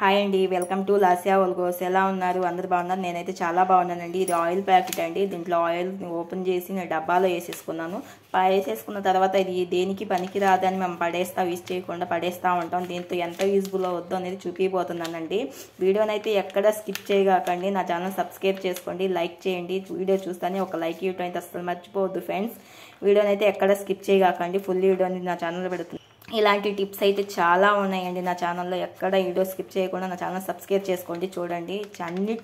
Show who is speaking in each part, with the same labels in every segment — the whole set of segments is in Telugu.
Speaker 1: హాయ్ అండి వెల్కమ్ టు లాసియా ఒల్గోస్. ఎలా ఉన్నారు? అందరు బాగున్నారు? నేనైతే చాలా బాగున్నానండి. ఇది ఆయిల్ ప్యాకెట్ అండి. దీంట్లో ఆయిల్ ఓపెన్ చేసి నేను డబ్బాలో వేసేసుకున్నాను. పా- వేసేసుకున్న తర్వాత ఇది దేనికి పనికి రాదని మేము పడేస్తా యూజ్ చేయకుండా పడేస్తూ ఉంటాం. దీంతో ఎంత యూజ్ఫుల్ అవుద్దో అనేది చూపిపోతున్నానండి. వీడియోనైతే ఎక్కడ స్కిప్ చేయగాకండి. నా ఛానల్ సబ్స్క్రైబ్ చేసుకోండి లైక్ చేయండి. వీడియో చూస్తానే ఒక లైక్ ఇవ్వడం అయితే అసలు మర్చిపోవద్దు ఫ్రెండ్స్. వీడియోనైతే ఎక్కడ స్కిప్ చేయగాకండి. ఫుల్ వీడియోని నా ఛానల్లో పెడుతుంది ఇలాంటి టిప్స్ అయితే చాలా ఉన్నాయండి నా ఛానల్లో. ఎక్కడ వీడియో స్కిప్ చేయకుండా నా ఛానల్ సబ్స్క్రైబ్ చేసుకోండి చూడండి. అన్ని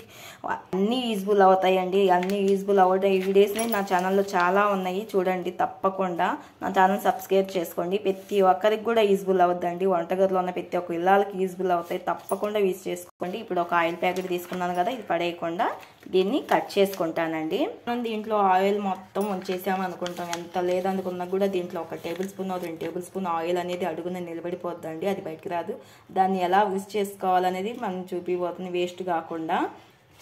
Speaker 1: అన్నీ యూజ్ఫుల్ అవుతాయండి. అన్ని యూజ్ఫుల్ అవుతాయి. వీడియోస్ని నా ఛానల్లో చాలా ఉన్నాయి. చూడండి తప్పకుండా. నా ఛానల్ సబ్స్క్రైబ్ చేసుకోండి. ప్రతి ఒక్కరికి కూడా యూజ్ఫుల్ అవుద్దండి. వంటగదిలో ఉన్న ప్రతి ఒక్క ఇళ్ళకి యూజ్ఫుల్ అవుతాయి. తప్పకుండా యూజ్ చేసుకోండి. ఇప్పుడు ఒక ఆయిల్ ప్యాకెట్ తీసుకున్నాను కదా ఇది పడేయకుండా దీన్ని కట్ చేసుకుంటానండి. మనం దీంట్లో ఆయిల్ మొత్తం ఉంచేసాము అనుకుంటాం. ఎంత లేదనుకున్నా కూడా దీంట్లో ఒక టేబుల్ స్పూన్ రెండు టేబుల్ స్పూన్ ఆయిల్ అనేది అడుగున నిలబడిపోద్దండి. అది బయటకు రాదు. దాన్ని ఎలా యూజ్ చేసుకోవాలనేది మనం చూపిపోతుంది. వేస్ట్ కాకుండా.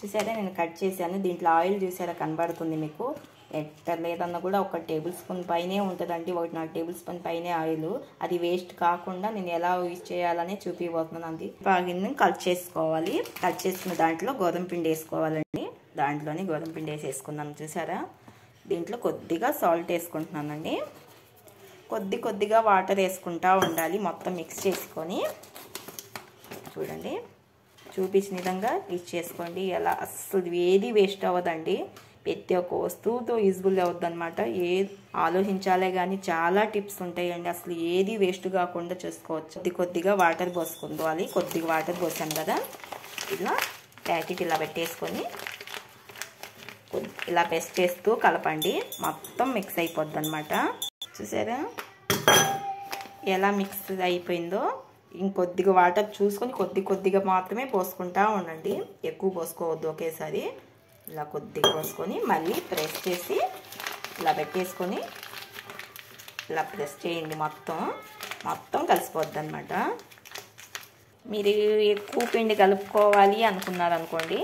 Speaker 1: చూసారా? నేను కట్ చేశాను. దీంట్లో ఆయిల్ చూసారా? కనబడుతుంది మీకు. లేదన్నా కూడా ఒక టేబుల్ స్పూన్ పైనే ఉంటుందండి. ఒకటి నాలుగు టేబుల్ స్పూన్ పైనే ఆయిల్. అది వేస్ట్ కాకుండా నేను ఎలా యూజ్ చేయాలని చూపిపోతున్నాను అది బాగిన్ని కట్ చేసుకోవాలి. కట్ చేసుకున్న దాంట్లో గోధుమ పిండి వేసుకోవాలండి. దాంట్లోనే గోధుమ పిండి వేసేసుకున్నాను చూసారా? దీంట్లో కొద్దిగా సాల్ట్ వేసుకుంటున్నానండి. కొద్ది కొద్దిగా వాటర్ వేసుకుంటా ఉండాలి మొత్తం మిక్స్ చేసుకొని. చూడండి. చూపించిన విధంగా యూజ్ చేసుకోండి. ఎలా అస్సలు ఏది వేస్ట్ అవ్వదండి. ప్రతి ఒక్క వస్తువుతో యూజ్ఫుల్ అవుద్ది అనమాట ఏ ఆలోచించాలే కానీ చాలా టిప్స్ ఉంటాయండి. అసలు ఏది వేస్ట్ కాకుండా చూసుకోవచ్చు. కొద్ది కొద్దిగా వాటర్ పోసుకోవాలి కొద్దిగా వాటర్ పోసాను కదా. ఇలా ప్యాకెట్ ఇలా పెట్టేసుకొని ఇలా పెస్ట్ చేస్తూ కలపండి. మొత్తం మిక్స్ అయిపోద్ది అనమాట చూసారా? ఎలా మిక్స్ అయిపోయిందో. ఇంకొద్దిగా వాటర్ చూసుకొని కొద్ది కొద్దిగా మాత్రమే పోసుకుంటా ఉండండి. ఎక్కువ పోసుకోవద్దు ఒకేసారి. ఇలా కొద్దిగా పోసుకొని మళ్ళీ ప్రెస్ చేసి ఇలా పెట్టేసుకొని ఇలా ప్రెస్ చేయండి మొత్తం. మొత్తం కలిసిపోద్ది అనమాట మీరు ఎక్కువ పిండి కలుపుకోవాలి అనుకున్నారు అనుకోండి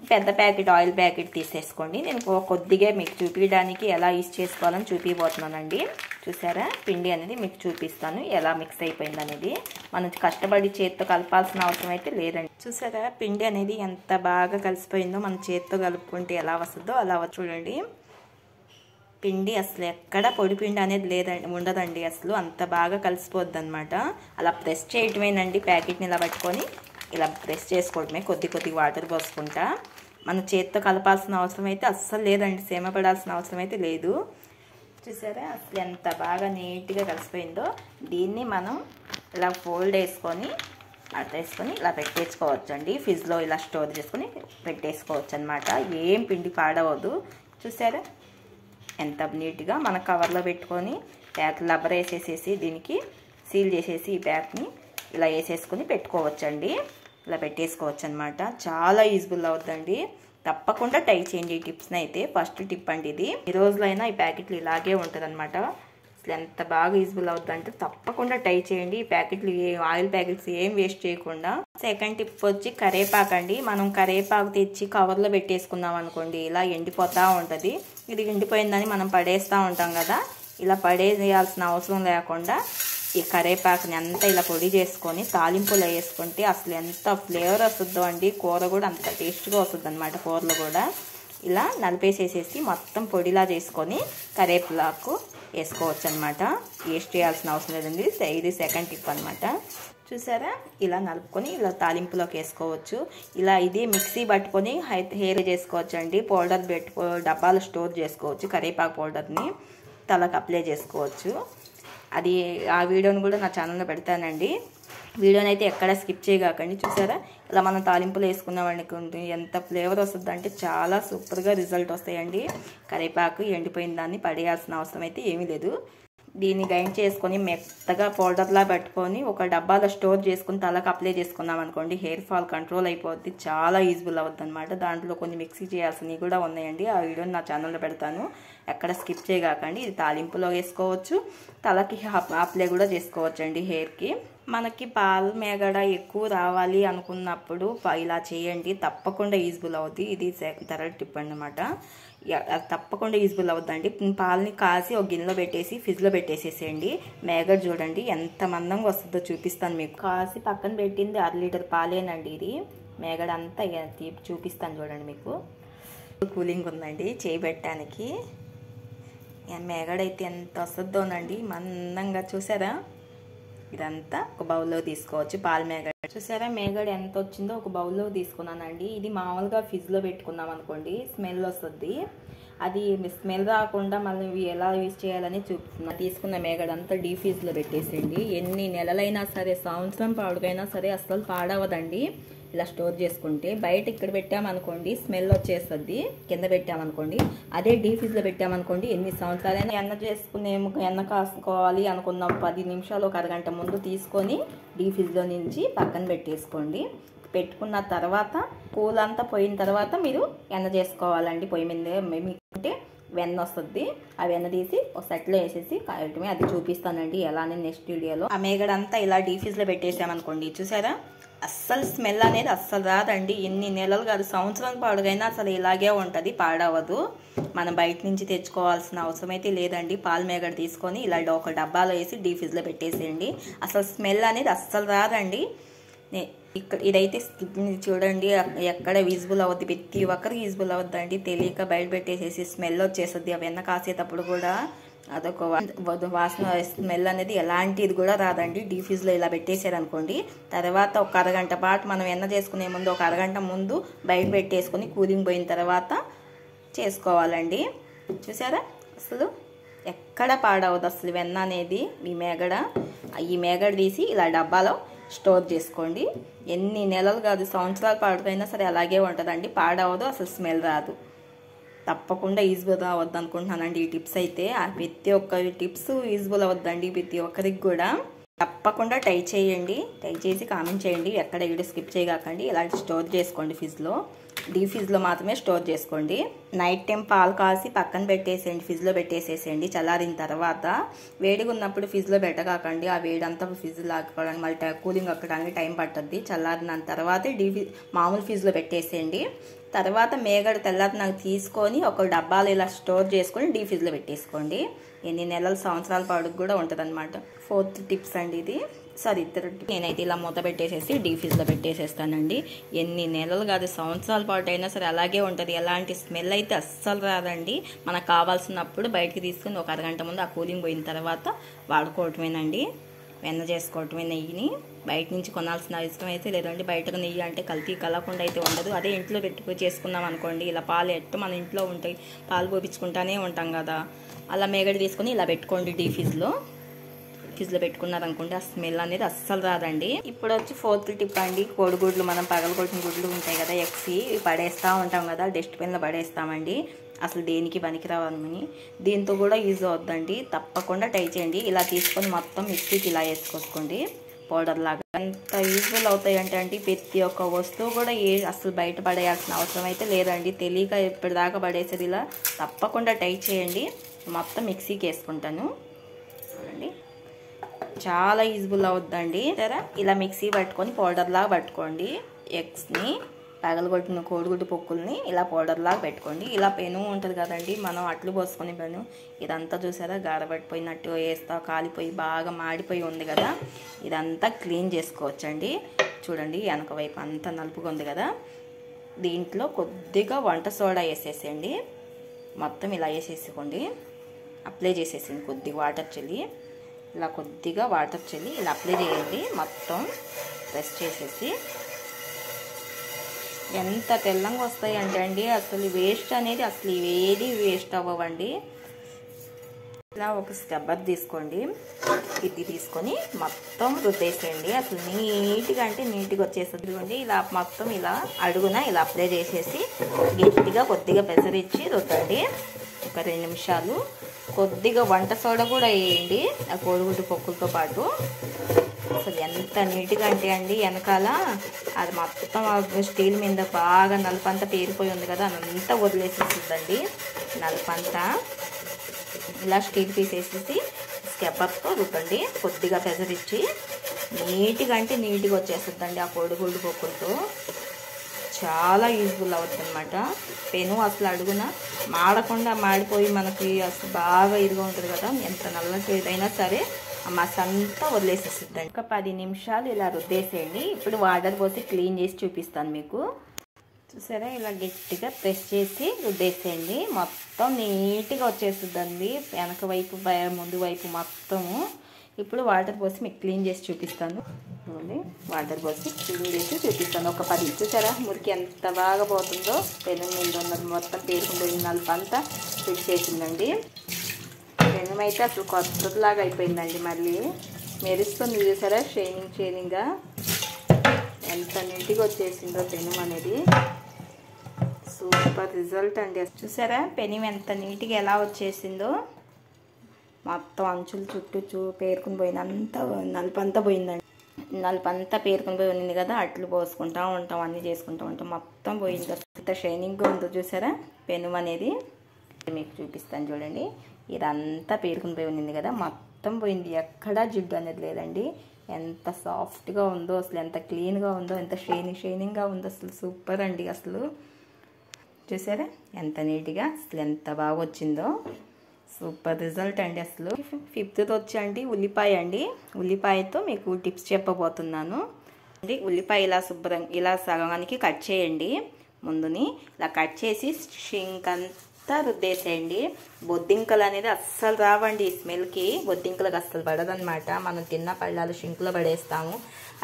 Speaker 1: పెద్ద ప్యాకెట్ ఆయిల్ ప్యాకెట్ తీసేసుకోండి. నేను కొద్దిగా మీకు చూపించడానికి ఎలా యూజ్ చేసుకోవాలని చూపిపోతున్నానండి చూసారా? పిండి అనేది మీకు చూపిస్తాను. ఎలా మిక్స్ అయిపోయింది అనేది. మనం కష్టపడి చేత్తో కలపాల్సిన అవసరం అయితే లేదండి. చూసారా? పిండి అనేది ఎంత బాగా కలిసిపోయిందో మన చేత్తో కలుపుకుంటే ఎలా వస్తుందో అలా చూడండి. పిండి అసలు ఎక్కడ పొడి పిండి అనేది లేదండి ఉండదండి. అసలు అంత బాగా కలిసిపోద్ది అలా ప్రెస్ చేయటమేనండి ప్యాకెట్ని ఇలా పట్టుకొని. ఇలా ప్రెస్ చేసుకోవడమే కొద్ది కొద్ది వాటర్ పోసుకుంటా. మన చేత్తో కలపాల్సిన అవసరం అయితే అస్సలు లేదండి. సేమ పడాల్సిన అవసరం అయితే లేదు. చూసారా? అసలు ఎంత బాగా నీట్గా కలిసిపోయిందో. దీన్ని మనం ఇలా ఫోల్డ్ వేసుకొని అట్లా వేసుకొని ఇలా పెట్టేసుకోవచ్చు అండి ఫ్రిడ్జ్లో ఇలా స్టోర్ చేసుకొని పెట్టేసుకోవచ్చు అనమాట ఏం పిండి పాడవద్దు. చూసారా? ఎంత నీట్గా మన కవర్లో పెట్టుకొని ప్యాక్ లబ్బర్ వేసేసేసి దీనికి సీల్ చేసేసి ఈ ప్యాక్ని ఇలా వేసేసుకొని పెట్టుకోవచ్చండి. ఇలా పెట్టేసుకోవచ్చు అనమాట చాలా యూజ్ఫుల్ అవుతుందండి తప్పకుండా ట్రై చేయండి ఈ టిప్స్ని అయితే ఫస్ట్ టిప్ అండి ఇది. ఈ రోజులైనా ఈ ప్యాకెట్లు ఇలాగే ఉంటుంది అనమాట అసలు ఎంత బాగా యూజ్ఫుల్ అవుతుందంటే తప్పకుండా ట్రై చేయండి. ఈ ప్యాకెట్లు ఆయిల్ ప్యాకెట్స్ ఏం వేస్ట్ చేయకుండా. సెకండ్ టిప్ వచ్చి కరేపాకు అండి. మనం కరేపాకు తెచ్చి కవర్లో పెట్టేసుకున్నాం అనుకోండి. ఇలా ఎండిపోతూ ఉంటుంది. ఇది ఎండిపోయిందని మనం పడేస్తూ ఉంటాం కదా. ఇలా పడేయాల్సిన అవసరం లేకుండా ఈ కరేపాకుని అంతా ఇలా పొడి చేసుకొని తాలింపులో వేసుకుంటే అసలు ఎంత ఫ్లేవర్ వస్తుందో అండి. కూర కూడా అంత టేస్ట్గా వస్తుంది అనమాట కూరలు కూడా. ఇలా నలిపేసేసేసి మొత్తం పొడిలా చేసుకొని కరేపాకు వేసుకోవచ్చు అనమాట వేస్ట్ చేయాల్సిన అవసరం లేదండి. ఇది సెకండ్ టిప్ అనమాట చూసారా? ఇలా నలుపుకొని ఇలా తాలింపులోకి వేసుకోవచ్చు. ఇలా ఇది మిక్సీ పట్టుకొని హెయిర్ చేసుకోవచ్చు అండి పౌడర్ పెట్టుకో డబ్బాలు స్టోర్ చేసుకోవచ్చు కరేపాకు పౌడర్ని. తలకు అప్లై చేసుకోవచ్చు. అది ఆ వీడియోని కూడా నా ఛానల్లో పెడతానండి. వీడియోని అయితే ఎక్కడ స్కిప్ చేయగాకండి చూసారా? ఇలా మనం తాలింపులు వేసుకున్నాం అనుకుంటే ఎంత ఫ్లేవర్ వస్తుంది అంటే చాలా సూపర్గా రిజల్ట్ వస్తాయండి. కరివేపాకు ఎండిపోయిన దాన్ని పడేయాల్సిన అవసరం అయితే ఏమీ లేదు. దీన్ని గ్రైండ్ చేసుకొని మెత్తగా పౌడర్లా పెట్టుకొని ఒక డబ్బాలో స్టోర్ చేసుకుని తలకు అప్లై చేసుకున్నాం అనుకోండి హెయిర్ ఫాల్ కంట్రోల్ అయిపోద్ది. చాలా యూజ్ఫుల్ అవుద్ది అనమాట దాంట్లో కొన్ని మిక్సీ చేయాల్సినవి కూడా ఉన్నాయండి. ఆ వీడియోని నా ఛానల్లో పెడతాను. ఎక్కడ స్కిప్ చేయగాకండి ఇది తాలింపులో వేసుకోవచ్చు. తలకి అప్లై కూడా చేసుకోవచ్చు అండి హెయిర్కి మనకి పాల మేగడ ఎక్కువ రావాలి అనుకున్నప్పుడు ఇలా చేయండి. తప్పకుండా యూజ్ఫుల్ అవుద్ది. ఇది ధర టిప్ అనమాట తప్పకుండా యూజ్ఫుల్ అవుద్దండి. పాలని కాసి ఒక గిన్నెలో పెట్టేసి ఫ్రిడ్జ్లో పెట్టేసేసేయండి. మేగడ చూడండి ఎంత మందంగా వస్తుందో చూపిస్తాను మీకు. కాసి పక్కన పెట్టింది అర లీటర్ పాలేనండి ఇది. మేగడ అంతా చూపిస్తాను చూడండి మీకు. కూలింగ్ ఉందండి చేయబెట్టడానికి. మేగడైతే ఎంత వస్తుందోనండి మందంగా చూసారా? ఇదంతా ఒక బౌల్లో తీసుకోవచ్చు. పాల మేగడ చూసారా? మేగడ ఎంత వచ్చిందో ఒక బౌల్లో తీసుకున్నానండి. ఇది మామూలుగా ఫ్రిడ్జ్లో పెట్టుకున్నాం అనుకోండి స్మెల్ వస్తుంది. అది స్మెల్ రాకుండా మళ్ళీ ఇవి ఎలా యూజ్ చేయాలని చూపుతున్నా. తీసుకున్న మేగడ అంతా డీ ఫ్రిడ్జ్లో పెట్టేసేయండి. ఎన్ని నెలలైనా సరే సంవత్సరం పాడుకైనా సరే అస్సలు పాడవదండి. ఇలా స్టోర్ చేసుకుంటే బయట ఇక్కడ పెట్టామనుకోండి స్మెల్ వచ్చేస్తుంది. కింద పెట్టామనుకోండి అదే డీ పెట్టామనుకోండి ఎన్ని సంవత్సరాలైనా ఎన్న చేసుకునే ఎన్న కాసుకోవాలి అనుకున్న పది నిమిషాలు ఒక అరగంట ముందు తీసుకొని డీ నుంచి పక్కన పెట్టేసుకోండి. పెట్టుకున్న తర్వాత పూలంతా పోయిన తర్వాత మీరు ఎన్న చేసుకోవాలండి. పొయ్యి మీద మీకుంటే వెన్న వస్తుంది. ఆ వెన్న తీసి ఒక సెట్లో వేసేసి కాయటమే అది చూపిస్తానండి. ఎలానే నెక్స్ట్ వీడియోలో. ఆ మేగడంతా ఇలా డీఫీజ్లో పెట్టేసామనుకోండి చూసారా? అస్సలు స్మెల్ అనేది అస్సలు రాదండి. ఎన్ని నెలలు కాదు సంవత్సరం పాడుగైనా అసలు ఇలాగే ఉంటుంది పాడవదు. మనం బయట నుంచి తెచ్చుకోవాల్సిన అవసరం అయితే లేదండి. పాలు మేగడ తీసుకొని ఇలా ఒక డబ్బాలో వేసి డీ పెట్టేసేయండి. అసలు స్మెల్ అనేది అస్సలు రాదండి. ఇక్కడ ఇదైతే చూడండి. ఎక్కడ విజిబుల్ అవుద్ది ప్రతి ఒక్కరికి విజిబుల్ అవుద్దండి తెలియక బయట పెట్టేసేసి స్మెల్ వచ్చేస్తుంది. అవి వెన్న కాసేటప్పుడు కూడా అదొక వాసన స్మెల్ అనేది ఎలాంటిది కూడా రాదండి. డీ ఇలా పెట్టేసారనుకోండి తర్వాత ఒక అరగంట పాటు మనం వెన్న చేసుకునే ముందు ఒక అరగంట ముందు బయట పెట్టేసుకొని కూలింగ్ పోయిన తర్వాత చేసుకోవాలండి. చూసారా? అసలు ఎక్కడ పాడవద్దు అసలు వెన్న అనేది ఈ మేగడ. ఈ మేగడ తీసి ఇలా డబ్బాలో స్టోర్ చేసుకోండి. ఎన్ని నెలలు కాదు సంవత్సరాలు పాడుకైనా సరే అలాగే ఉంటుందండి. పాడవదు అసలు స్మెల్ రాదు. తప్పకుండా యూజ్బుల్ అవ్వద్దు అనుకుంటున్నానండి ఈ టిప్స్ అయితే. ఆ ప్రతి ఒక్క టిప్స్ యూజ్బుల్ అవ్వద్దండి ప్రతి ఒక్కరికి కూడా. తప్పకుండా టై చేయండి. టై చేసి కామెంట్ చేయండి. ఎక్కడ వీడియో స్కిప్ చేయకండి ఇలాంటి స్టోర్ చేసుకోండి ఫ్రిడ్జ్లో డీ ఫ్రిజ్లో మాత్రమే స్టోర్ చేసుకోండి. నైట్ టైం పాలు కాసి పక్కన పెట్టేసేయండి ఫ్రిజ్లో పెట్టేసేసేయండి. చల్లారిన తర్వాత వేడిగా ఉన్నప్పుడు ఫ్రిజ్లో పెట్టకాకండి. ఆ వేడంతా ఫ్రిజ్లో లాక్కోవడానికి మళ్ళీ కూలింగ్ అక్కడానికి టైం పడుతుంది చల్లారిన తర్వాత డీ మామూలు ఫ్రిజ్లో పెట్టేసేయండి. తర్వాత మేగడ తెల్లారి నాకు తీసుకొని ఒక డబ్బాలు ఇలా స్టోర్ చేసుకొని డీ ఫ్రిజ్లో పెట్టేసుకోండి. ఎన్ని నెలల సంవత్సరాల పాడుకు కూడా ఉంటుంది ఫోర్త్ టిప్స్ అండి ఇది. సారీ ఇద్దరు నేనైతే ఇలా మూత పెట్టేసేసి డీ పెట్టేసేస్తానండి. ఎన్ని నెలలు కాదు సంవత్సరాల పాటు అయినా సరే అలాగే ఉంటుంది. ఎలాంటి స్మెల్ అయితే అస్సలు రాదండి. మనకు కావాల్సినప్పుడు బయటికి తీసుకుని ఒక అరగంట ముందు ఆ కూలింగ్ పోయిన తర్వాత వాడుకోవటమేనండి. వెన్న చేసుకోవటమే నెయ్యిని. బయట నుంచి కొనాల్సిన అవసరం అయితే లేదండి. బయటకు నెయ్యి అంటే కల్తీ కలగకుండా అయితే ఉండదు. అదే ఇంట్లో పెట్టుకు చేసుకున్నాం అనుకోండి ఇలా పాలు ఎట్టు మన ఇంట్లో ఉంటాయి పాలు పోపించుకుంటానే ఉంటాం కదా. అలా మేగడి తీసుకొని ఇలా పెట్టుకోండి డీ ఫ్రిడ్జ్లో పెట్టుకున్నారనుకోండి ఆ స్మెల్ అనేది అస్సలు రాదండి. ఇప్పుడు వచ్చి ఫోర్త్ టిప్ అండి కోడిగుడ్లు మనం పగలగొట్టిన గుడ్లు ఉంటాయి కదా ఎక్సి పడేస్తూ ఉంటాం కదా డస్ట్బిన్లో పడేస్తామండి. అసలు దేనికి పనికిరావని దీంతో కూడా యూజ్ అవుద్దండి. తప్పకుండా ట్రై చేయండి. ఇలా తీసుకొని మొత్తం మిక్సీకి ఇలా వేసుకోసుకోండి. పౌడర్ లాగా. ఎంత యూజ్ఫుల్ అవుతాయంటే అంటే అండి ప్రతి ఒక్క వస్తువు కూడా ఏ అసలు బయట పడేయాల్సిన అవసరం అయితే లేదండి. తెలియక ఇప్పటిదాకా పడేసేది ఇలా తప్పకుండా ట్రై చేయండి. మొత్తం మిక్సీకి వేసుకుంటాను. చాలా యూజ్ఫుల్ అవుద్దండి. సరే ఇలా మిక్సీ పట్టుకొని పౌడర్ లాగా పట్టుకోండి. ఎగ్స్ని పగలగొట్టిన కోడిగుడ్డు పొక్కుల్ని ఇలా పౌడర్ లాగా పెట్టుకోండి. ఇలా పెను ఉంటుంది కదండి మనం అట్లు పోసుకొని పెను. ఇదంతా చూసారా గారబట్టిపోయినట్టు వేస్తా కాలిపోయి బాగా మాడిపోయి ఉంది కదా. ఇదంతా క్లీన్ చేసుకోవచ్చండి. చూడండి వెనక వైపు అంతా నలుపుగా ఉంది కదా. దీంట్లో కొద్దిగా వంట సోడా వేసేసేయండి. మొత్తం ఇలా వేసేసుకోండి. అప్లై చేసేసింది కొద్దిగా వాటర్ చెల్లి. ఇలా కొద్దిగా వాటర్ చల్లి ఇలా అప్లై చేయండి. మొత్తం ప్రెస్ చేసేసి ఎంత తెల్లంగా వస్తాయి అంటే అండి అసలు వేస్ట్ అనేది అసలు ఏది వేస్ట్ అవ్వవండి. ఇలా ఒక స్టబ్బర్ తీసుకోండి. ఇది తీసుకొని మొత్తం రుద్దేసేయండి. అసలు నీట్గా అంటే నీట్గా వచ్చేస్తుంది ఇలా మొత్తం ఇలా అడుగున ఇలా అప్లై చేసేసి గట్టిగా కొద్దిగా పెసరిచ్చి రుద్దండి. ఒక రెండు నిమిషాలు. కొద్దిగా వంట సోడా కూడా వేయండి ఆ కోడిగుడ్డు పొక్కులతో పాటు. అసలు ఎంత నీట్గా అంటే అండి వెనకాల అది మొత్తం స్టీల్ మీద బాగా నలుపంతా పేరిపోయి ఉంది కదా అదంతా వదిలేసేస్తుందండి నలుపంతా ఇలా స్టీల్ పీస్ వేసేసి స్కెబ్బర్తో రుద్దండి కొద్దిగా పెసరిచ్చి. నీట్గా అంటే నీట్గా వచ్చేస్తుందండి ఆ కోడిగుడ్డు పప్పులతో చాలా యూజ్ఫుల్ అవుతుంది అనమాట పెను అసలు అడుగున మాడకుండా మాడిపోయి మనకి అసలు బాగా ఇదిగా ఉంటుంది కదా ఎంత నల్లటి ఏదైనా సరే ఆ మస అంతా వదిలేసేస్తుందండి ఒక పది నిమిషాలు ఇలా రుద్దేసేయండి. ఇప్పుడు వాటర్ పోసి క్లీన్ చేసి చూపిస్తాను మీకు. చూసారా? ఇలా గట్టిగా ప్రెస్ చేసి రుద్దేసేయండి. మొత్తం నీట్గా వచ్చేస్తుందండి వెనక వైపు ముందు వైపు మొత్తము. ఇప్పుడు వాటర్ పోసి మీకు క్లీన్ చేసి చూపిస్తాను. చూడండి వాటర్ పోసి క్లీన్ చేసి చూపిస్తాను. ఒక పది చూసారా? మురికి ఎంత బాగా పోతుందో. పెనం మీద ఉన్నది మొత్తం పేరుకుపోయిన నలుపు అంతా చేసిందండి. పెనం అయితే అసలు కొత్తలాగా అయిపోయిందండి మళ్ళీ. మెరుస్తుంది చూసారా? షైనింగ్ షైనింగ్గా. ఎంత నీట్గా వచ్చేసిందో పెనం అనేది. సూపర్ రిజల్ట్ అండి. చూసారా? పెనం ఎంత నీట్గా ఎలా వచ్చేసిందో. మొత్తం అంచులు చుట్టూ చూ పేరుకుని పోయింది అంతా నలుపు అంతా పోయిందండి. నలుపు అంతా పేరుకుని పోయి ఉంది కదా అట్లు పోసుకుంటా ఉంటాం అన్నీ చేసుకుంటూ ఉంటాం. మొత్తం పోయింది. అంత షైనింగ్గా ఉందో చూసారా? పెనం అనేది మీకు చూపిస్తాను చూడండి. ఇదంతా పేరుకుని పోయి ఉంది కదా మొత్తం పోయింది. ఎక్కడా జిడ్డు అనేది లేదండి. ఎంత సాఫ్ట్గా ఉందో అసలు ఎంత క్లీన్గా ఉందో ఎంత షైనింగ్ షైనింగ్గా ఉందో అసలు సూపర్ అండి అసలు. చూసారా? ఎంత నీట్గా అసలు ఎంత బాగా వచ్చిందో సూపర్ రిజల్ట్ అండి అసలు. ఫిఫ్త్ వచ్చి అండి ఉల్లిపాయ అండి. ఉల్లిపాయతో మీకు టిప్స్ చెప్పబోతున్నాను. అండి ఉల్లిపాయ ఇలా శుభ్రం ఇలా సగానికి కట్ చేయండి. ముందుని ఇలా కట్ చేసి షింక్ అంతా రుద్దేసేయండి బొద్దింకలు అనేది అస్సలు రావండి ఈ స్మెల్కి. బొద్దింకలకు అస్సలు పడదనమాట మనం తిన్న పళ్ళాలు షింకులో పడేస్తాము.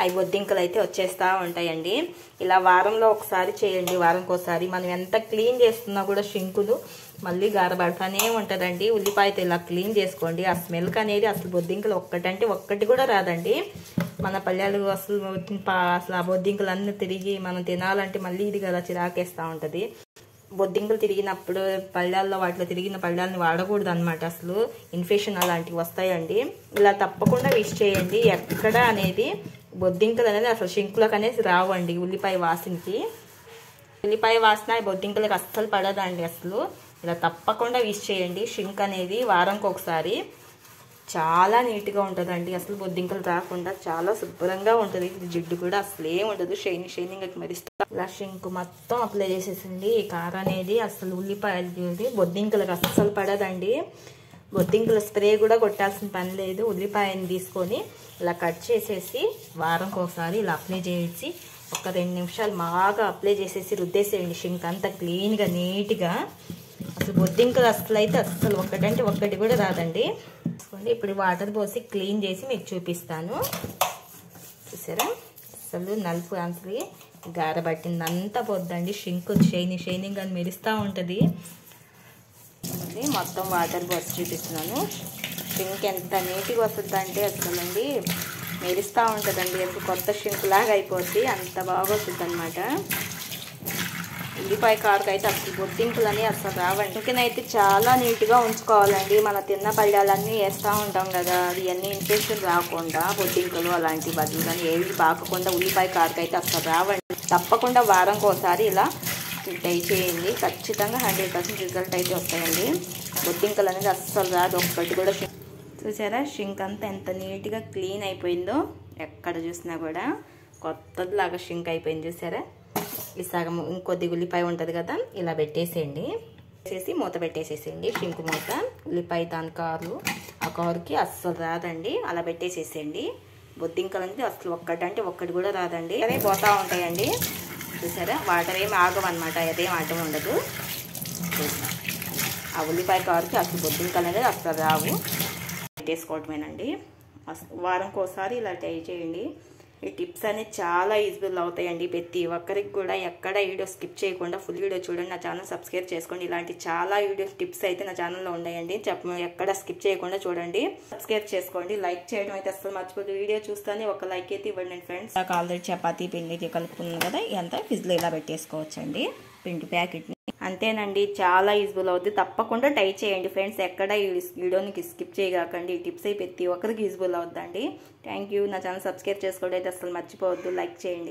Speaker 1: అవి బొద్దింకలు అయితే వచ్చేస్తూ ఉంటాయండి. ఇలా వారంలో ఒకసారి చేయండి. వారంకి ఒకసారి మనం ఎంత క్లీన్ చేస్తున్నా కూడా షింకులు మళ్ళీ గారబడతానే ఉంటుందండి. ఉల్లిపాయతో ఇలా క్లీన్ చేసుకోండి. ఆ స్మెల్కి అనేది అసలు బొద్దింకలు ఒక్కటంటే ఒక్కటి కూడా రాదండి. మన పల్లెలు అసలు అసలు ఆ బొద్దింకలు అన్నీ తిరిగి మనం తినాలంటే మళ్ళీ ఇది కదా చిరాకేస్తూ ఉంటుంది. బొద్దింకలు తిరిగినప్పుడు పళ్ళాల్లో వాటిలో తిరిగిన పళ్ళాలని వాడకూడదు అనమాట అసలు. ఇన్ఫెక్షన్ అలాంటివి వస్తాయండి. ఇలా తప్పకుండా విష్ చేయండి. ఎక్కడ అనేది బొద్దింకలు అనేది అసలు షింకులకు అనేది రావండి ఉల్లిపాయ వాసనకి. ఉల్లిపాయ వాసన బొద్దింకలకు అస్సలు పడదండి అసలు. ఇలా తప్పకుండా విష్ చేయండి. షింక్ అనేది వారంకి ఒకసారి చాలా నీట్గా ఉంటుందండి. అసలు బొద్దింకలు రాకుండా చాలా శుభ్రంగా ఉంటుంది. జిడ్డు కూడా అసలు ఉండదు. షైనింగ్ షైనింగ్ మరిస్తా ఇలా షింక్ మొత్తం అప్లై చేసేసింది ఈ కార అనేది అసలు ఉల్లిపాయలు బొద్దింకలకు అస్సలు పడదండి. బొద్దింకల స్ప్రే కూడా కొట్టాల్సిన పని లేదు. ఉల్లిపాయని తీసుకొని ఇలా కట్ చేసేసి వారంకి ఒకసారి ఇలా అప్లై చేసి ఒక రెండు నిమిషాలు బాగా అప్లై చేసేసి రుద్దేసేయండి. షింక్ అంతా క్లీన్గా నీట్గా. అసలు బొద్దింకలు అసలు అయితే అసలు ఒక్కటంటే ఒక్కటి కూడా రాదండి. ఇప్పుడు వాటర్ పోసి క్లీన్ చేసి మీకు చూపిస్తాను. చూసారా? అసలు నలుపు అసలు గారబట్టింది అంతా పోద్దండి షింక్ షైని షైనింగ్ అని మెరుస్తూ ఉంటుంది. మొత్తం వాటర్ పోసి చూపిస్తున్నాను. షింక్ ఎంత నీట్గా వస్తుందంటే అసలండి మెరుస్తూ ఉంటుందండి. ఎంత కొత్త షింక్ లాగా అయిపోద్ది. అంత బాగా వస్తుంది అనమాట ఉల్లిపాయ కారుకు అయితే అసలు బొద్దింపులు అసలు రావండి. ఇంకనైతే చాలా నీట్గా ఉంచుకోవాలండి. మన తిన్న పళ్ళాలన్నీ వేస్తూ ఉంటాం కదా. అది అన్నీ ఇన్ఫెక్షన్ రాకుండా బొద్దింకలు అలాంటి బదులు కానీ ఏవి పాకకుండా ఉల్లిపాయ కారుకు అయితే అసలు రావండి. తప్పకుండా వారంకి ఒకసారి ఇలా ట్రై చేయండి. ఖచ్చితంగా హండ్రెడ్ పర్సెంట్ రిజల్ట్ అయితే వస్తాయండి. బొద్దింకలు అనేది అస్సలు రాదు. ఒక్కటి కూడా చూసారా? షింక్ అంతా ఎంత నీట్గా క్లీన్ అయిపోయిందో ఎక్కడ చూసినా కూడా కొత్తదిలాగా షింక్ అయిపోయింది. చూసారా? ఈ సగం ఇంకొద్ది ఉల్లిపాయ ఉంటుంది కదా ఇలా పెట్టేసేయండి. చేసి మూత పెట్టేసేసేయండి షింకు మూత. ఉల్లిపాయ దాని కారు ఆ కారుకి అస్సలు రాదండి అలా పెట్టేసేసేయండి. బొద్దింకలు అనేది అసలు ఒక్కటంటే ఒక్కటి కూడా రాదండి. అదే పోతా ఉంటాయండి. చూసారా? వాటర్ ఏమి ఆగమన్నమాట అదేం ఆటం ఉండదు. ఆ ఉల్లిపాయ కారుకి అసలు బొద్దింకలు అనేది అసలు రావు. పెట్టేసుకోవటమేనండి. వారంకి ఒకసారి ఇలా ట్రై చేయండి. ఈ టిప్స్ అనేది చాలా యూజ్ఫుల్ అవుతాయండి ప్రతి ఒక్కరికి కూడా. ఎక్కడ వీడియో స్కిప్ చేయకుండా ఫుల్ వీడియో చూడండి. నా ఛానల్ సబ్స్క్రైబ్ చేసుకోండి. ఇలాంటి చాలా వీడియో టిప్స్ అయితే నా ఛానల్లో ఉన్నాయండి. చెప్ప ఎక్కడ స్కిప్ చేయకుండా చూడండి. సబ్స్క్రైబ్ చేసుకోండి. లైక్ చేయడం అయితే అసలు మర్చిపోదు వీడియో చూస్తానే ఒక లైక్ అయితే ఇవ్వండి ఫ్రెండ్స్. నాకు ఆల్రెడీ చపాతీ పిండి కలుపుకున్నాను కదా. ఇదంతా ఫిజ్లో ఇలా పెట్టేసుకోవచ్చండి. పిండి ప్యాకెట్ని అంతేనండి చాలా యూజ్ఫుల్ అవుతుంది తప్పకుండా ట్రై చేయండి ఫ్రెండ్స్ ఎక్కడ ఈ వీడియోని స్కిప్ చేయగాకండి ఈ టిప్స్ అయి ప్రతి ఒక్కరికి యూజ్ఫుల్ అవుతుందండి థ్యాంక్ యూ నా ఛానల్ సబ్స్క్రైబ్ చేసుకోవడం అయితే అసలు మర్చిపోవద్దు. లైక్ చేయండి.